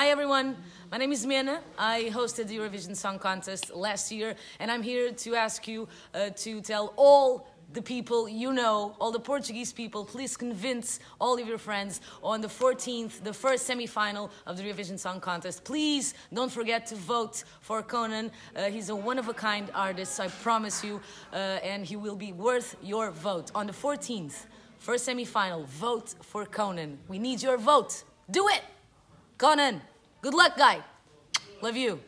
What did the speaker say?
Hi everyone, my name is Mena. I hosted the Eurovision Song Contest last year, and I'm here to ask you uh, to tell all the people you know, all the Portuguese people, please convince all of your friends on the 14th, the first semi-final of the Eurovision Song Contest. Please don't forget to vote for Conan. Uh, he's a one-of-a-kind artist, I promise you, uh, and he will be worth your vote. On the 14th, first semi-final, vote for Conan. We need your vote. Do it! Conan, good luck, guy. Love you.